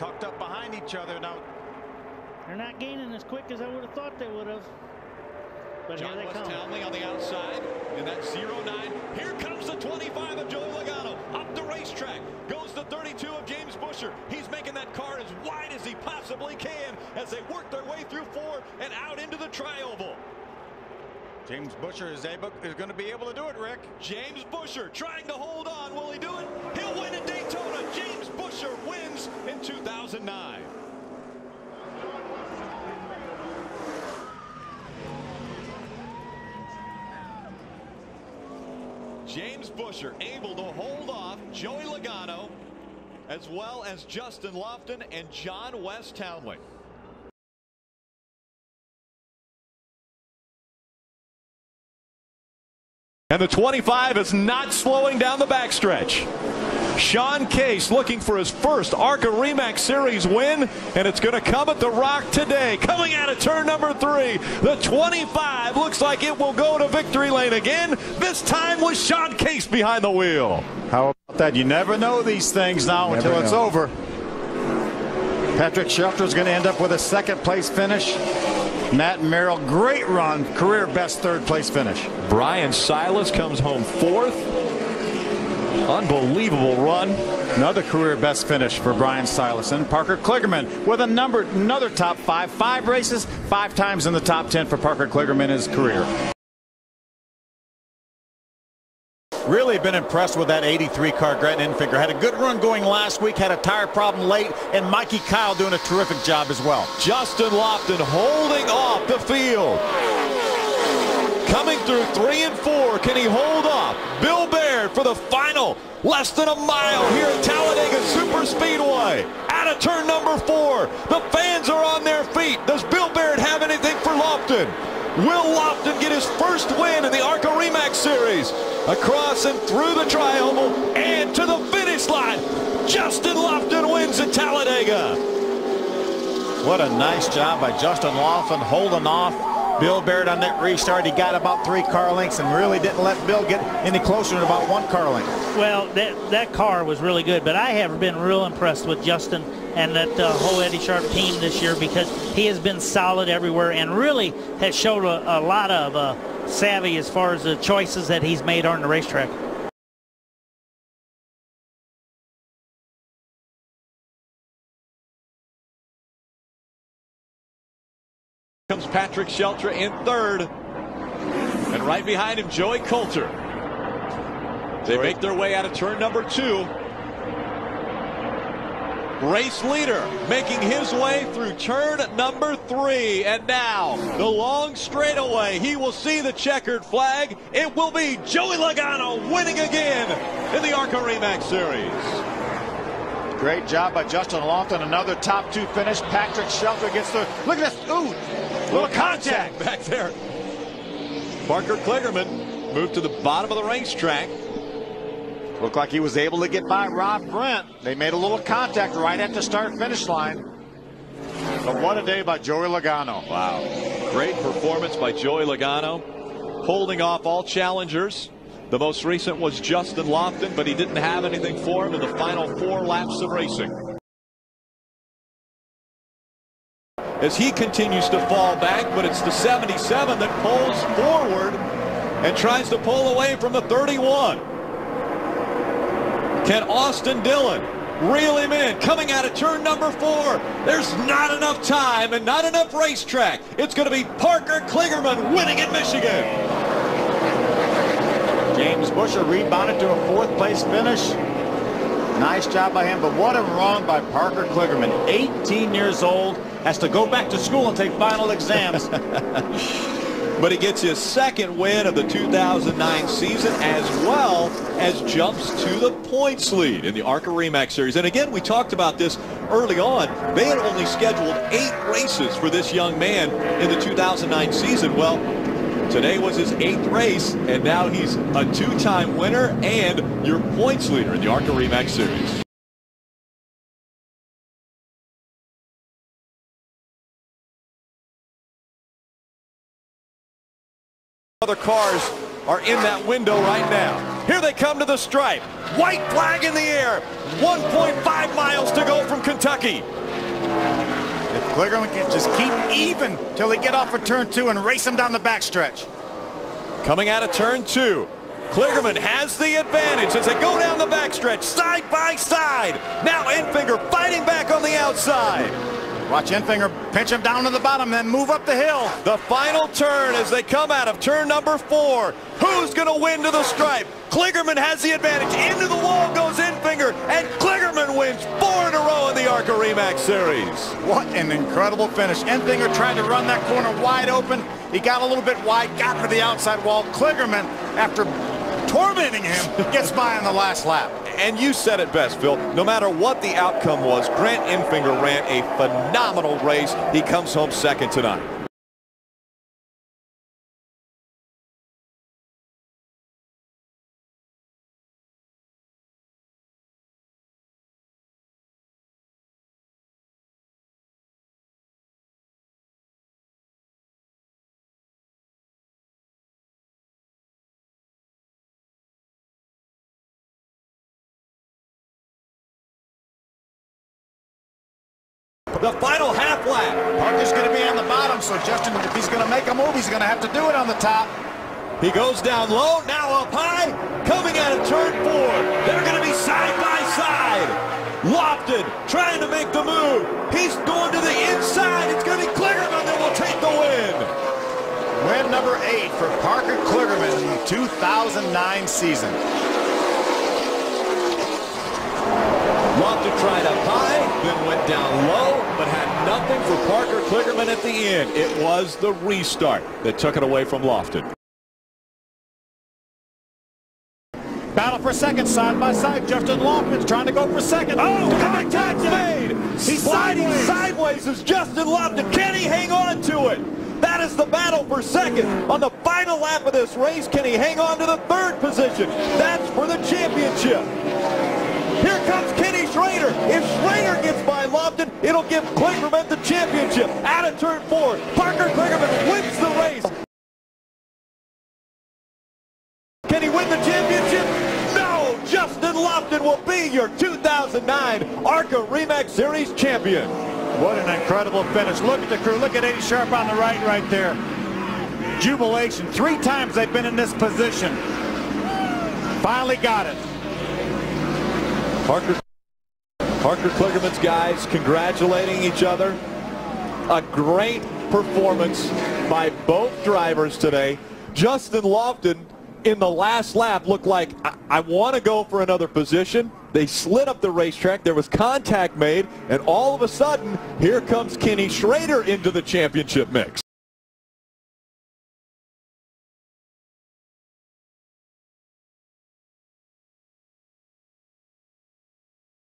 tucked up behind each other. Now, They're not gaining as quick as I would have thought they would have. But John here they West come. Townley on the outside in that 0-9. Here comes the 25 of Joey Logano. Up the racetrack goes the 32 of James Buescher. He's making that car as wide as he possibly can as they work their way through four and out into the tri-oval. James Buescher is, able, is going to be able to do it, Rick. James Buescher trying to hold on. Will he do it? Buescher wins in 2009. James Buescher able to hold off Joey Logano as well as Justin Lofton and John Wes Townley. And the 25 is not slowing down the backstretch. Sean Caisse looking for his first ARCA REMAX Series win, and it's going to come at the Rock today. Coming out of turn number three, the 25 looks like it will go to victory lane again, this time with Sean Caisse behind the wheel. How about that? You never know these things now Never until it's over. Patrick Sheltra is going to end up with a second place finish. Matt Merrill, great run, career best third place finish. Brian Silas comes home fourth. Unbelievable run. Another career best finish for Brian Silas and Parker Kligerman with a number another top five, five races, five times in the top ten for Parker Kligerman in his career. Really been impressed with that 83 car Grant Enfinger. Had a good run going last week, had a tire problem late, and Mikey Kile doing a terrific job as well. Justin Lofton holding off the field. Through three and four. Can he hold off? Bill Baird for the final less than a mile here at Talladega Super Speedway. Out of turn number four. The fans are on their feet. Does Bill Baird have anything for Lofton? Will Lofton get his first win in the ARCA REMAX Series? Across and through the tri-oval and to the finish line. Justin Lofton wins at Talladega. What a nice job by Justin Lofton holding off Bill Baird on that restart. He got about three car lengths and really didn't let Bill get any closer than about one car length. Well, that that car was really good, but I have been real impressed with Justin and that uh, whole Eddie Sharp team this year because he has been solid everywhere and really has showed a, a lot of uh, savvy as far as the choices that he's made on the racetrack. Comes Patrick Sheltra in third. And right behind him, Joey Coulter. They make their way out of turn number two. Race leader making his way through turn number three. And now the long straightaway. He will see the checkered flag. It will be Joey Logano winning again in the ARCA REMAX Series. Great job by Justin Lofton. Another top two finish. Patrick Sheltra gets the look at this. Ooh, little contact. back there. Parker Kligerman moved to the bottom of the racetrack. Looked like he was able to get by Rob Brent. They made a little contact right at the start finish line. But what a day by Joey Logano. Wow. Great performance by Joey Logano, holding off all challengers. The most recent was Justin Lofton, but he didn't have anything for him in the final four laps of racing. As he continues to fall back, but it's the 77 that pulls forward and tries to pull away from the 31. Can Austin Dillon reel him in? Coming out of turn number four. There's not enough time and not enough racetrack. It's going to be Parker Kligerman winning in Michigan. James Buescher rebounded to a fourth place finish. Nice job by him, but what a wrong by Parker Kligerman. 18 years old, has to go back to school and take final exams. But he gets his second win of the 2009 season as well as jumps to the points lead in the ARCA REMAX Series. And again, we talked about this early on. They had only scheduled eight races for this young man in the 2009 season. Well, today was his eighth race, and now he's a two-time winner and your points leader in the ARCA REMAX Series. Other cars are in that window right now. Here they come to the stripe. White flag in the air. 1.5 miles to go from Kentucky. If can just keep even till they get off of turn two and race him down the backstretch. Coming out of turn two. Kligerman has the advantage as they go down the backstretch, side by side. Now Enfinger fighting back on the outside. Watch Enfinger pinch him down to the bottom, then move up the hill. The final turn as they come out of turn number four. Who's going to win to the stripe? Kligerman has the advantage. Into the wall goes Enfinger, and Kligerman wins four in a row in the ARCA REMAX Series. What an incredible finish. Enfinger tried to run that corner wide open. He got a little bit wide, got to the outside wall. Kligerman, after tormenting him, gets by on the last lap. And you said it best, Phil. No matter what the outcome was, Grant Enfinger ran a phenomenal race. He comes home second tonight. The final half lap. Parker's going to be on the bottom, so Justin, if he's going to make a move, he's going to have to do it on the top. He goes down low, now up high, coming out of turn four. They're going to be side by side. Lofton trying to make the move. He's going to the inside. It's going to be Kligerman that will take the win. Win number eight for Parker Kligerman in the 2009 season. Lofton tried up high, then went down low, but had nothing for Parker Kligerman at the end. It was the restart that took it away from Lofton. Battle for second, side by side. Justin Lofton's trying to go for second. Oh, contact made! He's sliding sideways as Justin Lofton. Can he hang on to it? That is the battle for second. On the final lap of this race, can he hang on to the third position? That's for the championship. Here comes Kenny Schrader. If Schrader gets by Lofton, it'll give Kligerman the championship. Out of turn four, Parker Kligerman wins the race. Can he win the championship? No! Justin Lofton will be your 2009 ARCA REMAX Series champion. What an incredible finish. Look at the crew. Look at Eddie Sharp on the right right there. Jubilation. Three times they've been in this position. Finally got it. Parker, Parker Kligerman's guys congratulating each other. A great performance by both drivers today. Justin Lofton in the last lap looked like, I, I want to go for another position. They slid up the racetrack. There was contact made. And all of a sudden, here comes Kenny Schrader into the championship mix.